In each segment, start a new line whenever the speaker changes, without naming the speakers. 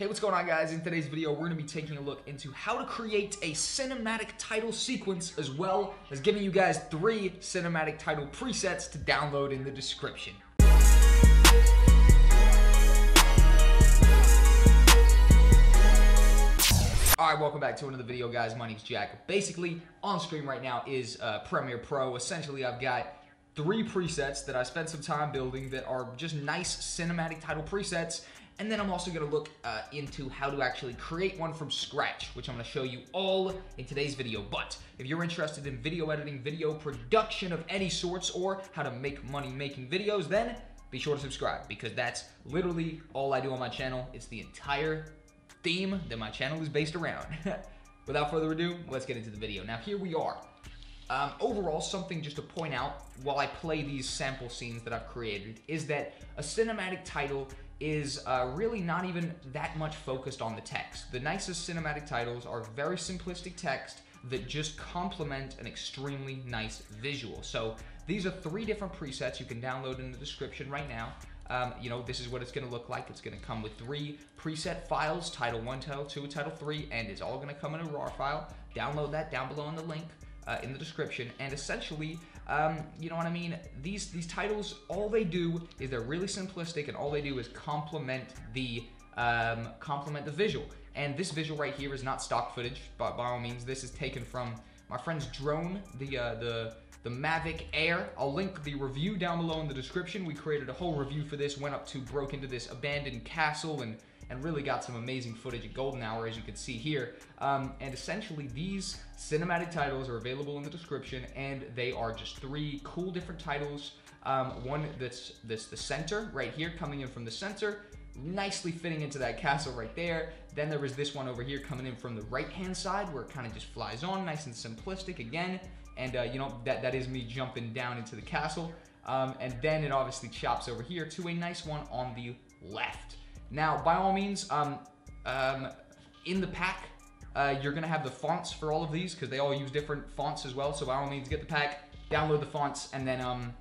Hey, what's going on guys? In today's video, we're gonna be taking a look into how to create a cinematic title sequence as well as giving you guys three cinematic title presets to download in the description. Alright, welcome back to another video guys. My name's Jack. Basically, on screen right now is uh, Premiere Pro. Essentially, I've got three presets that I spent some time building that are just nice cinematic title presets and then I'm also gonna look uh, into how to actually create one from scratch, which I'm gonna show you all in today's video. But if you're interested in video editing, video production of any sorts, or how to make money making videos, then be sure to subscribe because that's literally all I do on my channel. It's the entire theme that my channel is based around. Without further ado, let's get into the video. Now here we are. Um, overall, something just to point out while I play these sample scenes that I've created is that a cinematic title is uh, really not even that much focused on the text. The nicest cinematic titles are very simplistic text that just complement an extremely nice visual. So these are three different presets you can download in the description right now. Um, you know, this is what it's gonna look like. It's gonna come with three preset files, title one, title two, title three, and it's all gonna come in a RAR file. Download that down below in the link uh, in the description. And essentially, um, you know what I mean? These these titles, all they do is they're really simplistic, and all they do is complement the um, complement the visual. And this visual right here is not stock footage, but by all means, this is taken from my friend's drone, the uh, the the Mavic Air. I'll link the review down below in the description. We created a whole review for this, went up to, broke into this abandoned castle, and and really got some amazing footage at Golden Hour, as you can see here. Um, and essentially, these cinematic titles are available in the description, and they are just three cool different titles. Um, one that's, that's the center, right here, coming in from the center, nicely fitting into that castle right there. Then there was this one over here coming in from the right-hand side, where it kind of just flies on, nice and simplistic again. And, uh, you know, that, that is me jumping down into the castle. Um, and then it obviously chops over here to a nice one on the left. Now, by all means, um, um, in the pack, uh, you're gonna have the fonts for all of these because they all use different fonts as well. So by all means, get the pack, download the fonts, and then um,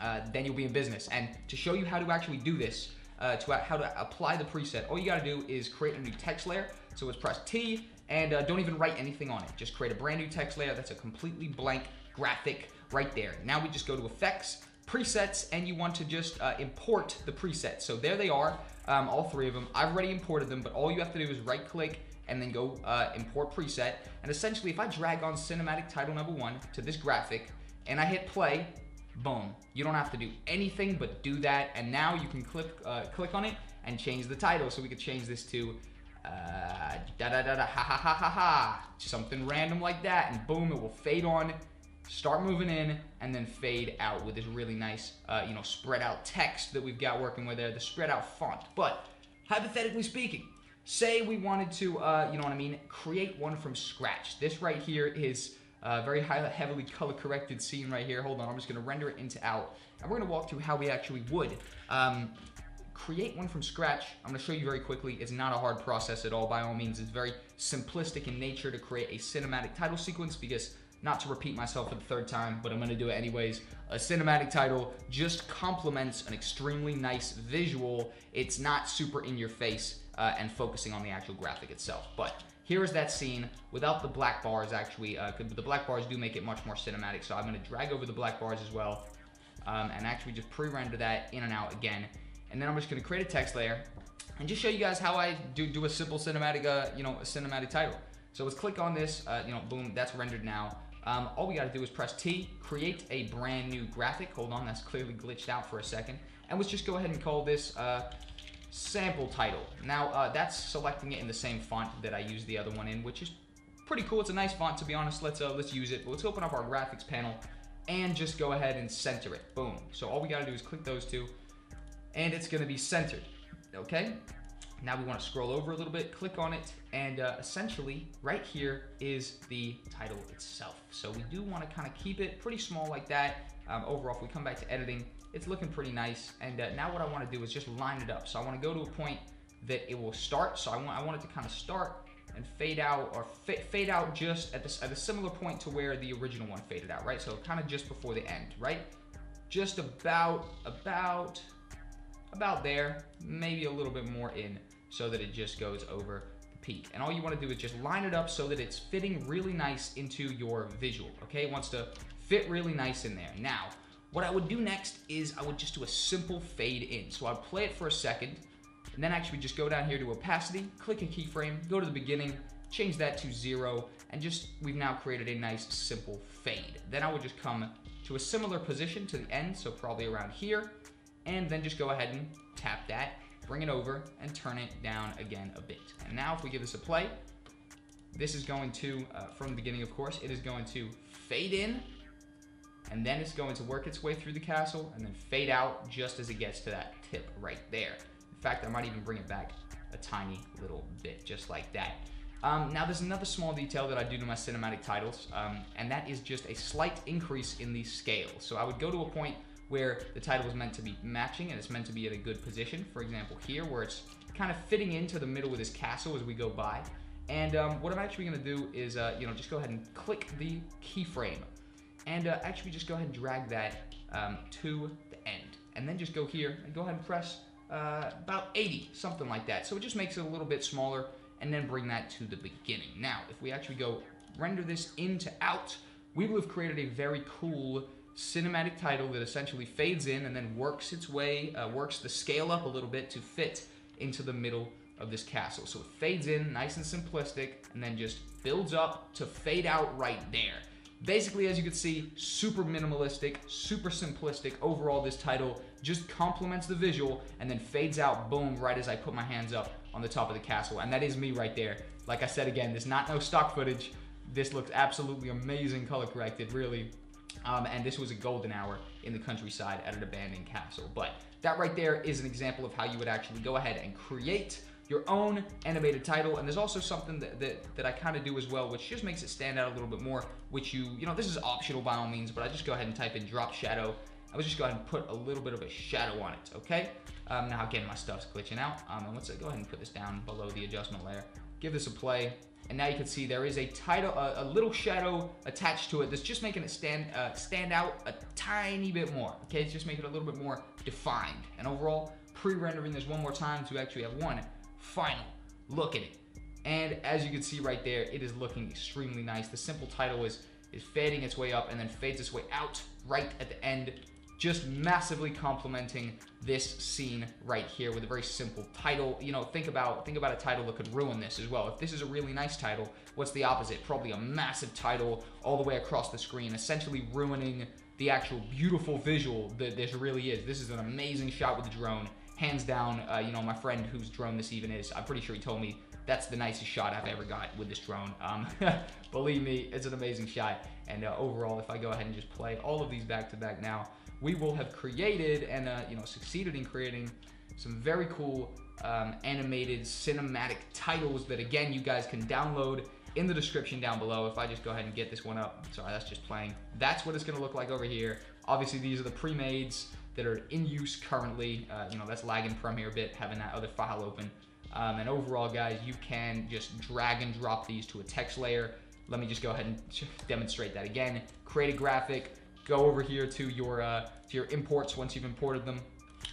uh, then you'll be in business. And to show you how to actually do this, uh, to how to apply the preset, all you gotta do is create a new text layer. So it's press T, and uh, don't even write anything on it. Just create a brand new text layer that's a completely blank graphic right there. Now we just go to Effects, Presets, and you want to just uh, import the presets. So there they are um, all three of them. I've already imported them, but all you have to do is right click and then go uh, import preset. And essentially, if I drag on cinematic title number one to this graphic and I hit play, boom. You don't have to do anything but do that. And now you can click, uh, click on it and change the title. So we could change this to uh, da da da da ha ha ha ha ha. Something random like that. And boom, it will fade on start moving in and then fade out with this really nice, uh, you know, spread out text that we've got working with there, the spread out font. But hypothetically speaking, say we wanted to, uh, you know what I mean, create one from scratch. This right here is a very high, heavily color corrected scene right here. Hold on, I'm just gonna render it into out. And we're gonna walk through how we actually would um, create one from scratch. I'm gonna show you very quickly. It's not a hard process at all by all means. It's very simplistic in nature to create a cinematic title sequence because not to repeat myself for the third time, but I'm gonna do it anyways. A cinematic title just complements an extremely nice visual. It's not super in your face uh, and focusing on the actual graphic itself. But here is that scene without the black bars actually, uh, the black bars do make it much more cinematic. So I'm gonna drag over the black bars as well um, and actually just pre-render that in and out again. And then I'm just gonna create a text layer and just show you guys how I do, do a simple cinematic, uh, you know, a cinematic title. So let's click on this, uh, you know, boom, that's rendered now. Um, all we gotta do is press T, create a brand new graphic. Hold on, that's clearly glitched out for a second. And let's just go ahead and call this uh, sample title. Now, uh, that's selecting it in the same font that I used the other one in, which is pretty cool. It's a nice font, to be honest. Let's, uh, let's use it. But Let's open up our graphics panel and just go ahead and center it. Boom. So all we gotta do is click those two, and it's gonna be centered, okay? Now we want to scroll over a little bit, click on it, and uh, essentially right here is the title itself. So we do want to kind of keep it pretty small like that. Um, overall, if we come back to editing, it's looking pretty nice. And uh, now what I want to do is just line it up. So I want to go to a point that it will start. So I want, I want it to kind of start and fade out or fade out just at, this, at a similar point to where the original one faded out, right? So kind of just before the end, right? Just about, about, about there, maybe a little bit more in so that it just goes over the peak. And all you want to do is just line it up so that it's fitting really nice into your visual, okay? It wants to fit really nice in there. Now, what I would do next is I would just do a simple fade in. So I'd play it for a second, and then actually just go down here to opacity, click a keyframe, go to the beginning, change that to zero, and just, we've now created a nice simple fade. Then I would just come to a similar position to the end, so probably around here, and then just go ahead and tap that, bring it over, and turn it down again a bit. And now if we give this a play, this is going to, uh, from the beginning of course, it is going to fade in, and then it's going to work its way through the castle, and then fade out just as it gets to that tip right there. In fact, I might even bring it back a tiny little bit, just like that. Um, now, there's another small detail that I do to my cinematic titles, um, and that is just a slight increase in the scale. So I would go to a point where the title is meant to be matching and it's meant to be at a good position. For example, here where it's kind of fitting into the middle of this castle as we go by. And um, what I'm actually going to do is, uh, you know, just go ahead and click the keyframe, and uh, actually just go ahead and drag that um, to the end, and then just go here and go ahead and press uh, about 80, something like that. So it just makes it a little bit smaller and then bring that to the beginning. Now, if we actually go render this into out, we will have created a very cool cinematic title that essentially fades in and then works its way, uh, works the scale up a little bit to fit into the middle of this castle. So it fades in nice and simplistic and then just builds up to fade out right there. Basically, as you can see, super minimalistic, super simplistic. Overall, this title just complements the visual and then fades out, boom, right as I put my hands up on the top of the castle. And that is me right there. Like I said again, there's not no stock footage. This looks absolutely amazing color corrected, really. Um, and this was a golden hour in the countryside at an abandoned castle. But that right there is an example of how you would actually go ahead and create your own animated title. And there's also something that, that, that I kind of do as well, which just makes it stand out a little bit more, which you, you know, this is optional by all means, but I just go ahead and type in drop shadow. I was just go ahead and put a little bit of a shadow on it, okay? Um, now again, my stuff's glitching out. Um, and let's go ahead and put this down below the adjustment layer. Give this a play. And now you can see there is a title, a, a little shadow attached to it that's just making it stand uh, stand out a tiny bit more. Okay, it's just making it a little bit more defined. And overall, pre-rendering this one more time to actually have one final look at it. And as you can see right there, it is looking extremely nice. The simple title is is fading its way up and then fades its way out right at the end just massively complementing this scene right here with a very simple title. You know, think about think about a title that could ruin this as well. If this is a really nice title, what's the opposite? Probably a massive title all the way across the screen, essentially ruining the actual beautiful visual that this really is. This is an amazing shot with the drone. Hands down, uh, you know, my friend whose drone this even is, I'm pretty sure he told me that's the nicest shot I've ever got with this drone. Um, believe me, it's an amazing shot. And uh, overall, if I go ahead and just play all of these back to back now, we will have created and uh, you know succeeded in creating some very cool um, animated cinematic titles that again you guys can download in the description down below. If I just go ahead and get this one up sorry that's just playing. That's what it's gonna look like over here. Obviously these are the pre-mades that are in use currently. Uh, you know that's lagging Premiere a bit having that other file open. Um, and overall guys you can just drag and drop these to a text layer let me just go ahead and demonstrate that again create a graphic go over here to your uh, to your imports once you've imported them,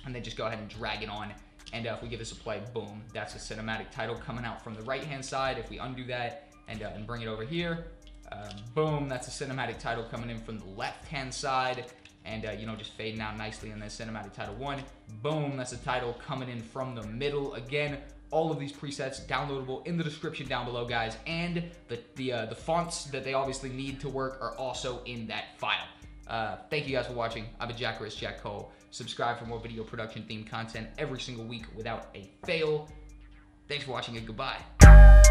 and then just go ahead and drag it on. And uh, if we give this a play, boom, that's a cinematic title coming out from the right-hand side. If we undo that and, uh, and bring it over here, uh, boom, that's a cinematic title coming in from the left-hand side and uh, you know just fading out nicely in the cinematic title one boom that's a title coming in from the middle again all of these presets downloadable in the description down below guys and the the, uh, the fonts that they obviously need to work are also in that file uh, thank you guys for watching. I've been Jack Chris Jack Cole. Subscribe for more video production themed content every single week without a fail. Thanks for watching and goodbye.